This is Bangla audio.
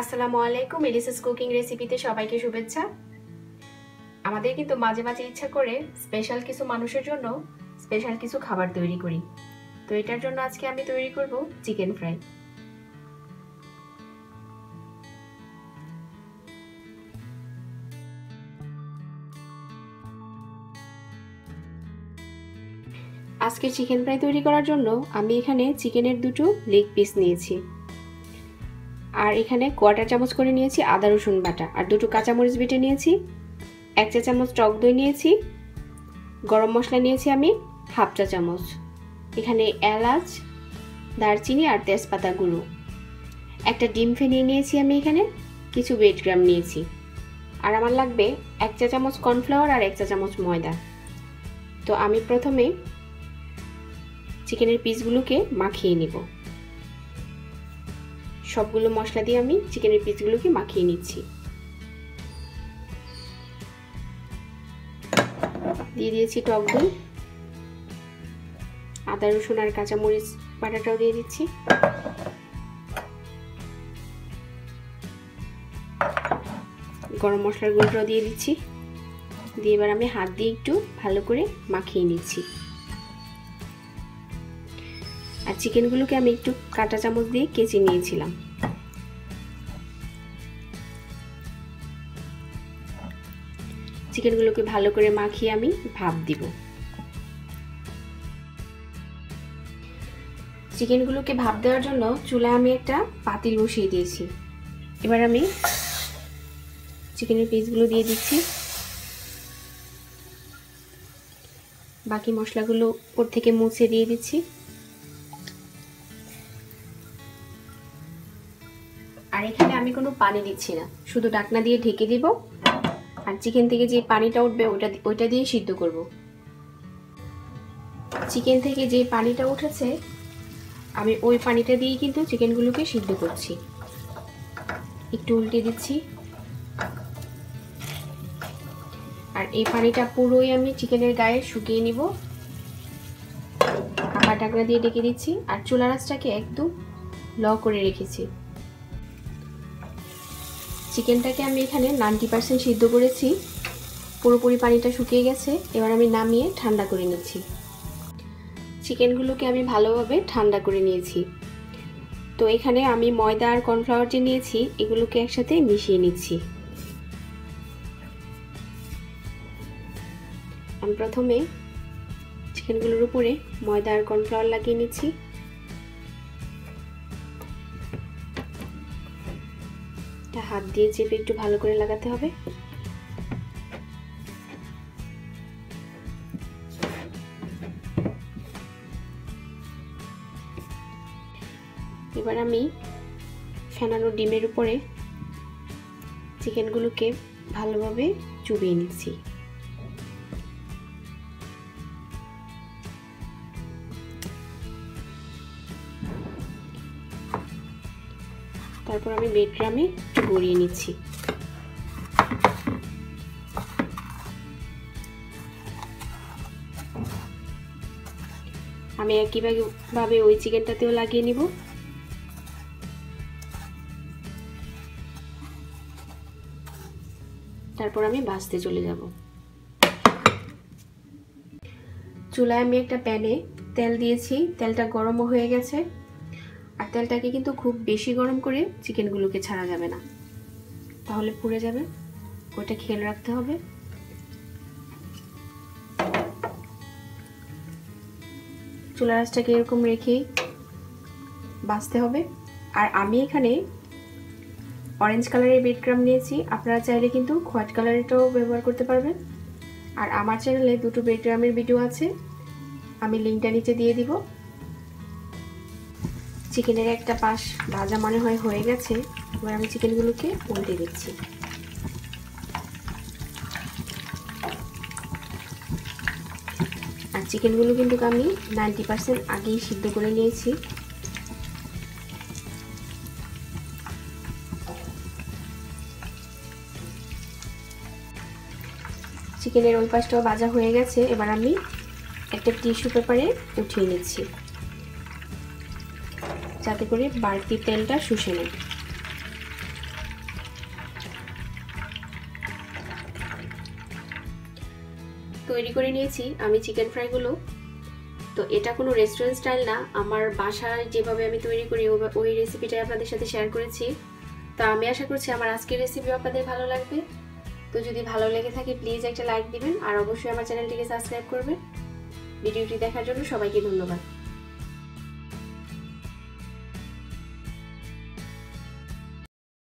আসসালামু আলাইকুম এলিসিস কুকিং রেসিপিতে সবাইকে শুভেচ্ছা। আমাদের কিন্তু মাঝে মাঝে ইচ্ছা করে স্পেশাল কিছু মানুষের জন্য স্পেশাল কিছু খাবার তৈরি করি। তো এটার জন্য আজকে আমি তৈরি করব চিকেন ফ্রাই আজকে চিকেন ফ্রাই তৈরি করার জন্য আমি এখানে চিকেনের দুটো লেগ পিস নিয়েছি। আর এখানে কোয়াটার চামচ করে নিয়েছি আদা, রসুন বাটা। আর দুটো কাঁচামরিচ বেটে নিয়েছি, এক চা চামচ টক দই নিয়েছি, গরম মশলা নিয়েছি আমি হাফ চা চামচ। এখানে এলাচ, দারচিনি আর তেজপাতা গুঁড়ো। একটা ডিম ফেনিয়ে নিয়েছি আমি এখানে, কিছু বেড গ্রাম নিয়েছি। আর আমার লাগবে এক চা চামচ কর্নফ্লাওয়ার আর এক চা চামচ ময়দা। তো আমি প্রথমে চিকেনের পিসগুলোকে মাখিয়ে নিব। সবগুলো মশলা দিয়ে আমি চিকেনের পিসগুলোকে মাখিয়ে নিচ্ছি। দিয়ে দিয়েছি টক দই। আদা, রসুন আর কাঁচামরিচ বাটাটাও দিয়ে দিচ্ছি। গরম মশলার গুঁড়োটাও দিয়ে দিচ্ছি। দিয়ে এবার আমি হাত দিয়ে একটু ভালো করে মাখিয়ে নিচ্ছি। আর চিকেনগুলোকে আমি একটু কাঁটা চামচ দিয়ে কেচে নিয়েছিলাম। চিকেনগুলোকে ভালো করে মাখিয়ে আমি ভাপ দিব। চিকেনগুলোকে ভাপ দেওয়ার জন্য চুলায় আমি একটা পাতিল বসিয়ে দিয়েছি। এবার আমি চিকেনের পিসগুলো দিয়ে দিচ্ছি। বাকি মশলাগুলো ওর থেকে মুছে দিয়ে দিচ্ছি। পানি দিচ্ছি না। শুধু ডাকনা দিয়ে ঢেকে দিব। আর চিকেন থেকে যে পানিটা উঠবে, ওটা ওইটা দিয়ে সিদ্ধ করব। চিকেন থেকে যে পানিটা উঠেছে, আমি ওই পানিটা দিয়েই কিন্তু চিকেনগুলোকে সিদ্ধ করছি। একটু উল্টে দিচ্ছি। আর এই পানিটা পুরোই আমি চিকেনের গায়ে শুকিয়ে নিব। আবার ডাকনা দিয়ে ডেকে দিচ্ছি। আর চুলা রাসটাকে একদম ল করে রেখেছি। চিকেনটাকে আমি এখানে নাইনটি পার্সেন্ট সিদ্ধ করেছি। পুরোপুরি পানিটা শুকিয়ে গেছে। এবার আমি নামিয়ে ঠান্ডা করে নিচ্ছি। চিকেনগুলোকে আমি ভালোভাবে ঠান্ডা করে নিয়েছি। তো এখানে আমি ময়দা আর কর্নফ্লাওয়ার যে নিয়েছি, এগুলোকে একসাথে মিশিয়ে নিচ্ছি। আমি প্রথমে চিকেনগুলোর উপরে ময়দা আর কর্নফ্লাওয়ার লাগিয়ে নিচ্ছি। হাত দিয়ে চেপে একটু ভালো করে লাগাতে হবে। এবার আমি ফেনানো ডিমের উপরে চিকেনগুলোকে ভালোভাবে চুবিয়ে নিচ্ছি। তারপর আমি বেডগ্রামে একটু গড়িয়ে নিচ্ছি। আমি একইভাবে ওই চিকেনটাতেও লাগিয়ে নিব। তারপর আমি ভাজতে চলে যাব। চুলায় আমি একটা প্যানে তেল দিয়েছি, তেলটা গরমও হয়ে গেছে। আর তেলটাকে কিন্তু খুব বেশি গরম করে চিকেনগুলোকে ছাড়া যাবে না। তাহলে পুড়ে যাবে। ওইটা খেয়াল রাখতে হবে। চুলা রাসটাকে এরকম রেখে বাঁচতে হবে। আর আমি এখানে অরেঞ্জ কালারের বেডক্রাম নিয়েছি। আপনারা চাইলে কিন্তু হোয়াইট কালারেরটাও ব্যবহার করতে পারবেন। আর আমার চ্যানেলে দুটো বেডগ্রামের ভিডিও আছে। আমি লিঙ্কটা নিচে দিয়ে দিব। চিকেনের একটা পাশ ভাজা মনে হয় হয়ে গেছে, এবার আমি চিকেনগুলোকে উল্টে দিচ্ছি। আর চিকেনগুলো কিন্তু আমি নাইনটি পার্সেন্ট আগেই সিদ্ধ করে নিয়েছি। চিকেনের ওই পাশটাও ভাজা হয়ে গেছে, এবার আমি একটা টিস্যু পেপারে উঠিয়ে নিচ্ছি। যাতে করে বাড়তি তেলটা শুষে নেয় তৈরি করে নিয়েছি আমি চিকেন ফ্রাইগুলো। তো এটা কোনো রেস্টুরেন্ট স্টাইল না, আমার বাসায় যেভাবে আমি তৈরি করি, ওই রেসিপিটাই আপনাদের সাথে শেয়ার করেছি। তো আমি আশা করছি আমার আজকের রেসিপি আপনাদের ভালো লাগবে। তো যদি ভালো লেগে থাকে প্লিজ একটা লাইক দিবেন, আর অবশ্যই আমার চ্যানেলটিকে সাবস্ক্রাইব করবেন। ভিডিওটি দেখার জন্য সবাইকে ধন্যবাদ।